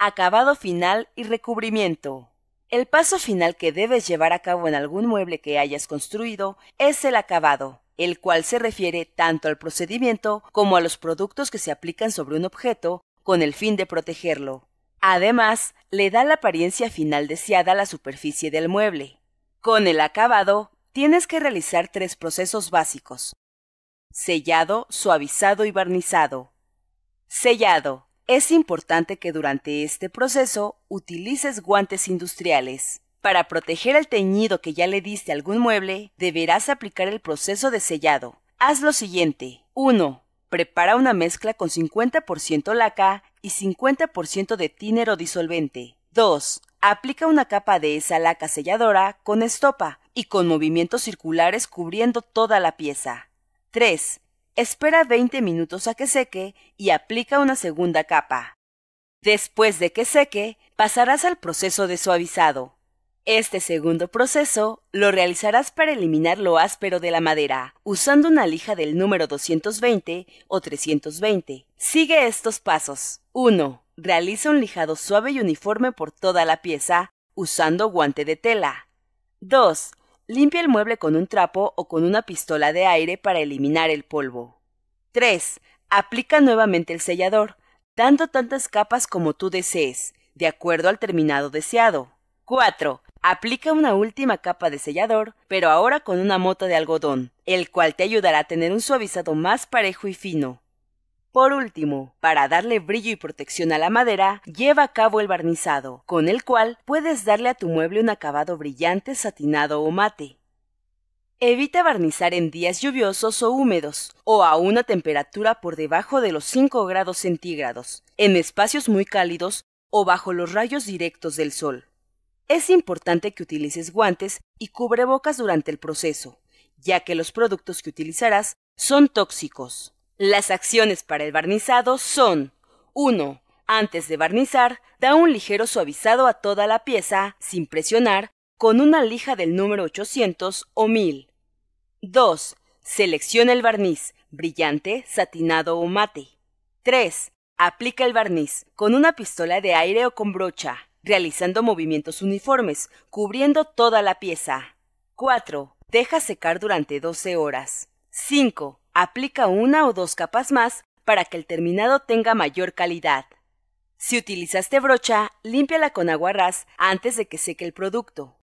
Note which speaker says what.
Speaker 1: Acabado final y recubrimiento. El paso final que debes llevar a cabo en algún mueble que hayas construido es el acabado, el cual se refiere tanto al procedimiento como a los productos que se aplican sobre un objeto con el fin de protegerlo. Además, le da la apariencia final deseada a la superficie del mueble. Con el acabado, tienes que realizar tres procesos básicos. Sellado, suavizado y barnizado. Sellado. Es importante que durante este proceso utilices guantes industriales. Para proteger el teñido que ya le diste a algún mueble, deberás aplicar el proceso de sellado. Haz lo siguiente. 1. Prepara una mezcla con 50% laca y 50% de tiner o disolvente. 2. Aplica una capa de esa laca selladora con estopa y con movimientos circulares cubriendo toda la pieza. 3. Espera 20 minutos a que seque y aplica una segunda capa. Después de que seque, pasarás al proceso de suavizado. Este segundo proceso lo realizarás para eliminar lo áspero de la madera, usando una lija del número 220 o 320. Sigue estos pasos. 1. Realiza un lijado suave y uniforme por toda la pieza, usando guante de tela. 2. Limpia el mueble con un trapo o con una pistola de aire para eliminar el polvo. 3. Aplica nuevamente el sellador, dando tantas capas como tú desees, de acuerdo al terminado deseado. 4. Aplica una última capa de sellador, pero ahora con una mota de algodón, el cual te ayudará a tener un suavizado más parejo y fino. Por último, para darle brillo y protección a la madera, lleva a cabo el barnizado, con el cual puedes darle a tu mueble un acabado brillante, satinado o mate. Evita barnizar en días lluviosos o húmedos, o a una temperatura por debajo de los 5 grados centígrados, en espacios muy cálidos o bajo los rayos directos del sol. Es importante que utilices guantes y cubrebocas durante el proceso, ya que los productos que utilizarás son tóxicos. Las acciones para el barnizado son 1. Antes de barnizar, da un ligero suavizado a toda la pieza, sin presionar, con una lija del número 800 o 1000. 2. Selecciona el barniz, brillante, satinado o mate. 3. Aplica el barniz con una pistola de aire o con brocha, realizando movimientos uniformes, cubriendo toda la pieza. 4. Deja secar durante 12 horas. 5. Aplica una o dos capas más para que el terminado tenga mayor calidad. Si utilizaste brocha, límpiala con agua ras antes de que seque el producto.